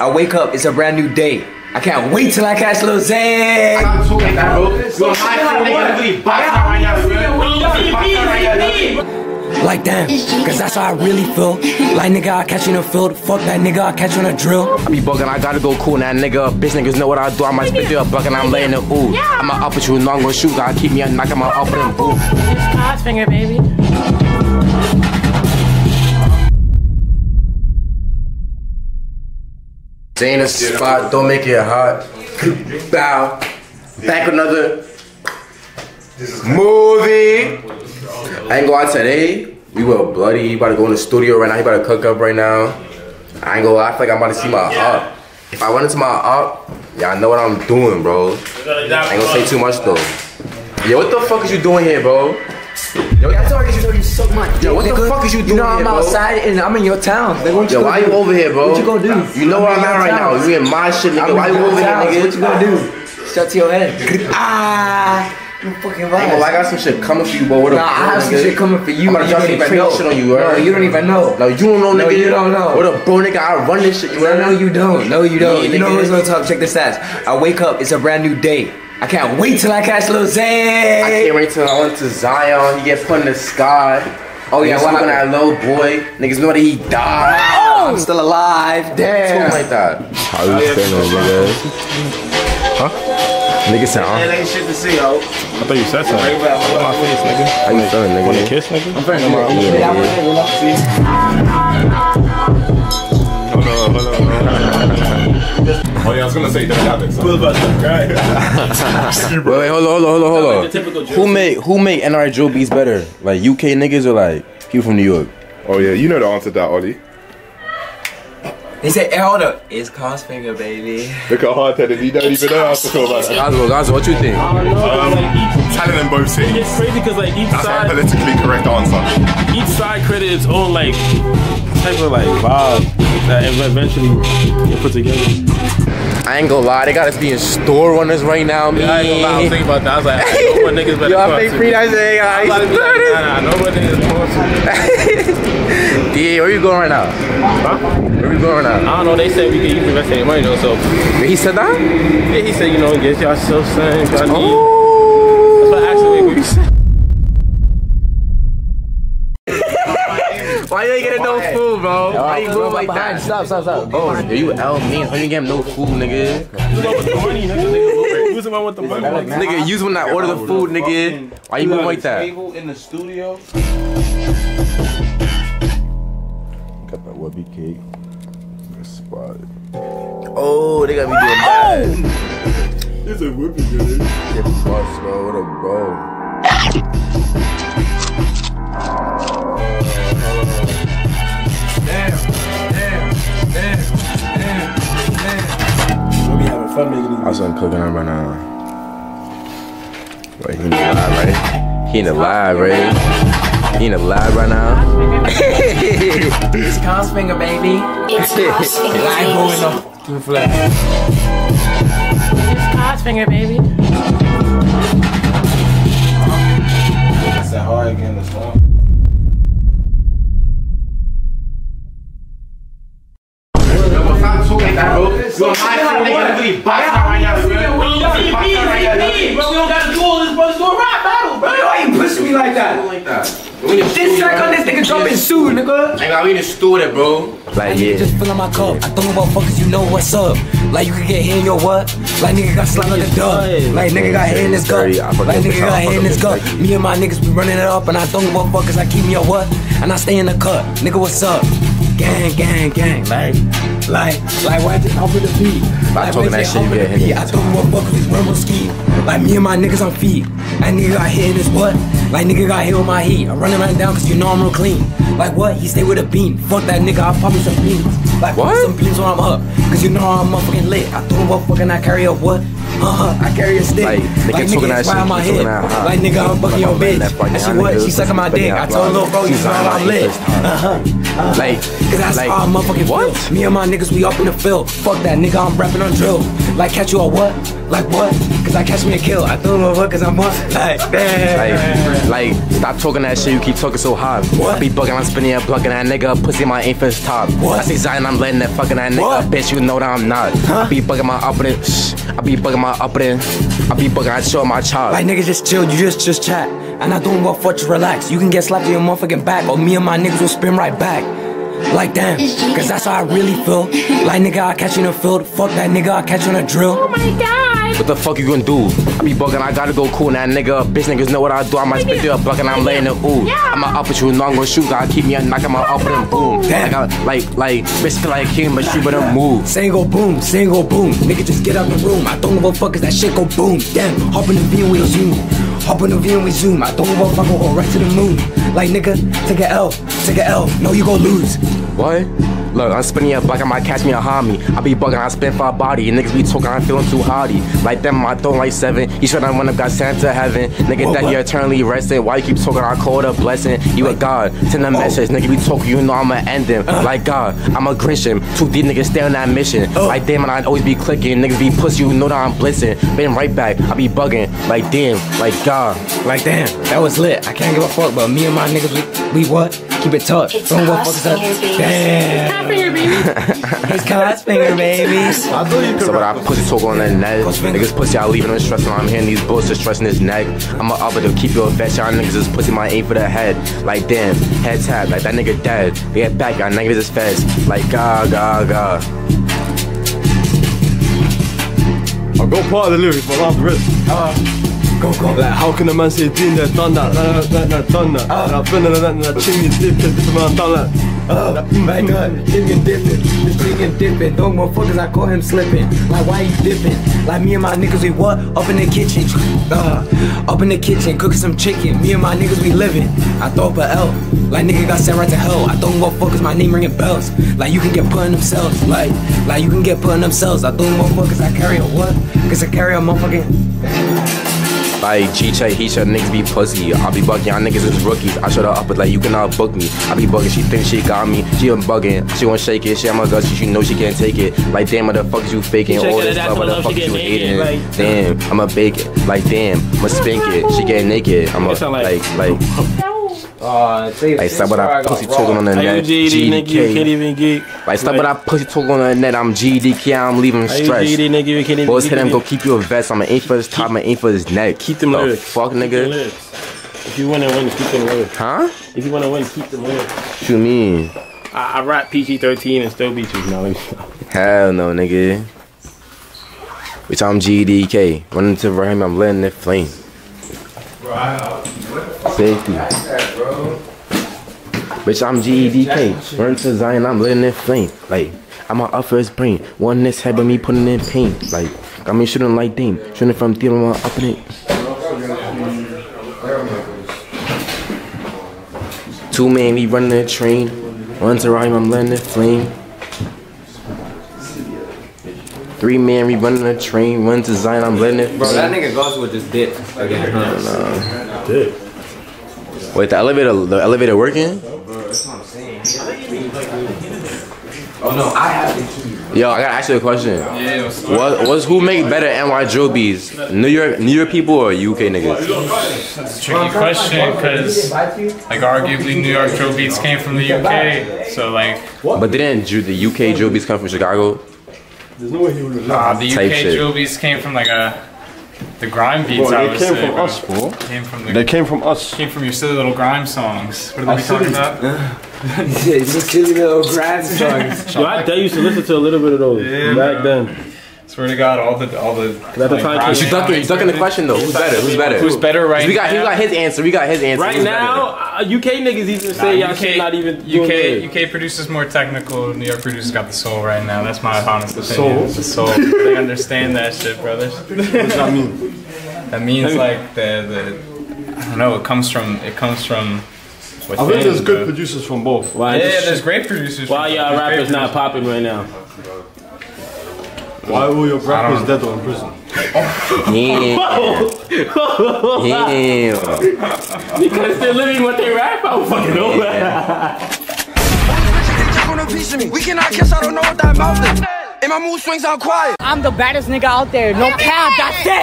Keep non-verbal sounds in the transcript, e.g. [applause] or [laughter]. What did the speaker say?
I wake up, it's a brand new day. I can't wait till I catch Lil Zay. Like damn, cause that's how I really feel. Like nigga, I catch you in the field. Fuck that nigga, I catch you in a drill. I be bugging, I gotta go cool now, nigga. Bitch niggas know what I do. I might spit you a buck and I'm laying it ooh. I'ma up with you, no, I'm gonna shoot. Gotta keep me knocking my up and boo. God's finger, baby. Stay in a spot, don't make it hot. Bow. Back another movie. I ain't go out today. We were Bloodie. He about to go in the studio right now. He about to cook up right now. I ain't gonna lie. I feel like I'm about to see my up. If I went into my up, y'all know what I'm doing, bro. I ain't gonna say too much though. Yo, what the fuck is you doing here, bro? Yo, That's all you know you suck my dick, Yo, what the nigga. fuck is you You doing know I'm here, bro? outside and I'm in your town. Nigga, what you Yo, why you over here, bro? What you gonna do? You know where I'm at right now. You in my shit, nigga. I'm Why you over here, nigga? What you gonna do? Shut your head. Ah, you fucking Hey, bro, I got some shit coming for you, bro. What Nah, I have some shit coming for you. I'm You don't some even know. shit on you, No, right? you don't even know. No, you don't know, No, nigga. you don't know. What up, bro, nigga? I run this shit. You No, know? no, you don't. No, you don't. Yeah, you know nigga. who's gonna talk? Check the stats. I wake up, it's a brand new day. I can't wait till I catch Lil Zay. I can't wait till I went to Zion. He get put in the sky. Oh, yeah, Niggas what looking at little boy. Niggas know that he died. Oh! I'm still alive. Something Damn. like that. How you feeling, nigga? Huh? Nigga said, huh? ain't shit to see, yo. I thought you said something. Look at my face, nigga. How you feeling, Want a nigga? kiss, nigga? I'm very Yeah, yeah. Hold Oh yeah, I was gonna say demographics. So. Wait, wait, hold on, hold on, hold on, hold the typical on. Who make who make NR drill beats better? Like UK niggas or like people from New York? Oh yeah, you know the answer to that, Ollie. He said, hey, hold up. It's Cos Finger, baby. Look how hard headed he don't even know how to talk about that. Gazo, Gazo, what you think? Um, telling them both cities. It's crazy because like each That's my side, politically correct answer. each side created its own like type of like vibe that eventually get put together. I ain't gonna lie, they got us being store runners right now, man. I ain't gonna lie, I was thinking about that. I was like, I know what niggas better Yo, I think free that eh, about to be like, nah, nah, I know what niggas talk to. Yeah, [laughs] where you going right now? Huh? Where you going right now? I don't know. They said we can use the rest money though. So He said that? yeah, he said, you know, get yourself something. If y'all need. Oh. That's what I asked him. We said. Why you ain't getting no food, bro? Why you going like behind. that? Stop, stop, stop. Oh, yo, you L mean? How you get no food, nigga? Use the one with the money, nigga. Use the one with the money. Nigga, use when I order the food, nigga. Why you moving like that? in the studio. Got that webby cake. Spot. Oh, they got me doing that. It's a webby cake. Get bust, bro. What a bro. I was on cooking up right now. Wait, he in the live, right? He in the live, right? He in the live right now. It's Cos Finger, baby. It's God's [laughs] finger, Live baby. going up to the flesh. It's God's finger, baby. That's that hard again. That's wrong. Nigga. Ain't got we in the studio, bro. Like yeah. Just fill up my cup. I don't know motherfuckers, you know what's up. Like you can get hit in your what? Like nigga got slapped on the dub. Like nigga got hit in his gut. Dirty. I fucking Like nigga got car. hit in his I gut. Me and my niggas be running it up, and I don't know motherfuckers. I keep me a what? And I stay in the cut. Nigga, what's up? Gang, gang, gang. Like, like, like, why just off with the beat? Like, talking that shit, you get hit in beat? the I know motherfuckers is rumble ski. Like me and my niggas on feet. That nigga got hit in his butt. Like nigga got hit with my heat. I run around down cause you know I'm real clean. Like what? He stay with a beam. Fuck that nigga, I'll pop me some beans. Like What? some beans when I'm up. Cause you know I'm motherfucking lit. I throw a motherfucking I carry a what? Uh-huh, I carry a stick. Like, nigga talking that it's right on my head. hot. Like nigga, I'm bucking your bitch. And she what? She sucking my dick. I told little bro, you know I'm my lit. Uh-huh. uh-huh. Like, Cause that's like, I'm motherfucking what? feel. Me and my niggas, we up in the field. Fuck that nigga, I'm rapping on drill. Like catch you a what? Like what? Cause I catch me a kill. I throw him a what? Cause I'm what? [laughs] Like damn. Like, like, stop talking that shit, you keep talking so hard. What? I be bugging, I'm spinning and plugging that nigga, pussy my infant's top. What? I say Zion, I'm letting that fucking that nigga, What? bitch, you know that I'm not. Huh? I be bugging my in shh. I be bugging my in I be bugging, I show my child. Like nigga, just chill, you just just chat. And I don't want fuck, just relax. You can get slapped in your motherfucking back, or me and my niggas will spin right back. Like damn, cause that's how I really feel. Like nigga, I'll catch you in the field. Fuck that nigga, I'll catch you in a drill. Oh my god. What the fuck you gonna do? I be bugging, I gotta go cool now, nigga. Bitch niggas know what I do. I might spit through a buck and I'm laying it ooh. Yeah. I'ma up with you, no I'm gonna shoot. I keep me a knock, I'ma up and boom. Damn. Like, I, like, like, bitch feel like a king, but she better move. Saying go boom, saying go boom. Nigga, just get out the room. I don't give a fuck, cause that shit go boom. Damn, hop in the V and we zoom. Hop in the V and we zoom. I don't give a fuck, I'll go right to the moon. Like nigga, take a L, take a L. No, you gon' lose. What? Look, I'm spinning a buck, I might catch me a homie. I be bugging, I spin for a body. Niggas be talking, I'm feeling too hardy. Like them, I don't like seven. You should one up, got sent to heaven. Nigga, Whoa, that what? you eternally resting. Why you keep talking? I call it a blessing. You a God, send a oh. message. Nigga be talking, you know I'ma end him. Uh. Like God, I'm a Grincham. Two deep niggas stay on that mission. Oh. Like damn, and I always be clicking. Niggas be pussy, you know that I'm blitzing. Been right back, I be bugging. Like damn, like God. Like damn, that was lit. I can't give a fuck, but me and my niggas, we, we what? Keep it tough. It's Don't what fuck up. Damn, Hot finger, baby. [laughs] it's God's finger, baby. [laughs] I thought you could So but rap. I pussy talk on the net. Niggas pussy, I leaving them stressing. I'm hearing these bullshit stressing his neck. I'm a upper to keep your vet. Y'all niggas is pussy, my aim for the head. Like damn, head tap, like that nigga dead. They get back, y'all niggas is fast. Like God, God, God. I'll go part of the lyrics, but I'll have the rest. Uh, Go, go. Like, how can a man say been there, done that, that, that, that, done that? And I've been that, and that chimney dipping, this man done that. Oh my god, chicken dipping, the chicken dipping. Don't motherfuckers, I call him slipping. Like why you dipping? Like me and my niggas, we what? Up in the kitchen, uh, up in the kitchen, cooking some chicken. Me and my niggas, we living. I throw up a L, like nigga got sent right to hell. I don't motherfuckers, my name ringing bells. Like you can get put in themselves, like, like you can get put in themselves. I don't motherfuckers, I carry a what? Cause I carry a motherfucking. Like G Che, he should niggas be pussy. I be bugging, y'all niggas is rookies. I should have up it like you cannot book me. I be bugging, she think she got me. She been bugging, she won't shake it. She I'm a gut, she, know she can't take it. Like damn, what the fuck is you faking? All this love, what what the fuck she is you hating? like- Damn, I'ma bake it. Like damn, I'ma spank it. She get naked. I'ma like like- like Uh, like stop what I pussy talking on the Are you net. GD, nigga? You can't GDK. even geek. Like stop what I pussy talking on the net. I'm GDK. I'm leaving Are you stressed. GD, nigga? You can't even Boys geek hit him, go keep your vest. I'ma aim for his top, I'ma aim for his neck. Keep them the lyrics. Fuck, Keep them nigga. lyrics. If you wanna win, keep them lyrics. Huh? If you wanna win, keep them lyrics. What you mean? I, I rap PG-13 and still beat you. Now let. Hell no, nigga. Bitch, I'm GDK. Running to Raheem, I'm letting it flame. Safety. Bitch, I'm GEDK. Run to Zion, I'm letting it flame. Like, I'm up for his brain. One this head, but me putting in pain. Like, got me shooting like Dame. Shooting from theater, I'm up in it. Two man, we running the train. Run to Raheem, I'm letting it flame. Three man, we running the train. Run to Zion, I'm letting it Bro, that flame. nigga goes with just dip again. Huh? Wait, the elevator, the elevator working? Oh no, I have the key. Yo, I gotta ask you a question. Yeah, What was who make better NY drill beats? New York, New York people or UK niggas? That's a tricky question because, like, arguably New York drill beats came from the UK. So, like, But didn't the UK drill beats come from Chicago? There's no way he would have uh, the UK drill beats came from like a the grime beats. Bro, I they came say, from bro. us, bro. Came from the They came from us. came from your silly little grime songs. What are we talking about? Yeah, [laughs] just silly little grass songs. Yo, I, I used to listen to a little bit of those Yeah, back then. Swear to God, all the all the. at the like, time, grime you You ducking, you ducking the question though. Who's better? Who's better? Who's better right We got, he now? got his answer. We got his answer. Right Who's now, uh, UK niggas even say y'all shit not even doing good. UK UK produces more technical. New York producers got the soul right now. That's my honest opinion. soul? The soul. they understand that shit, brothers. [laughs] What does that mean? That means like the the. I don't know. It comes from. It comes from. I think there's good bro. producers from both. Why, Yeah, this- there's great producers. why from- y'all rappers not popping right now? Why all your rappers dead or in prison? Damn. Damn. Because they're living what they rap. I don't fucking know that. on a piece of me. We cannot kiss, I don't know what that mouth is. And my mood swings are quiet. I'm the baddest nigga out there. No cap, that's it.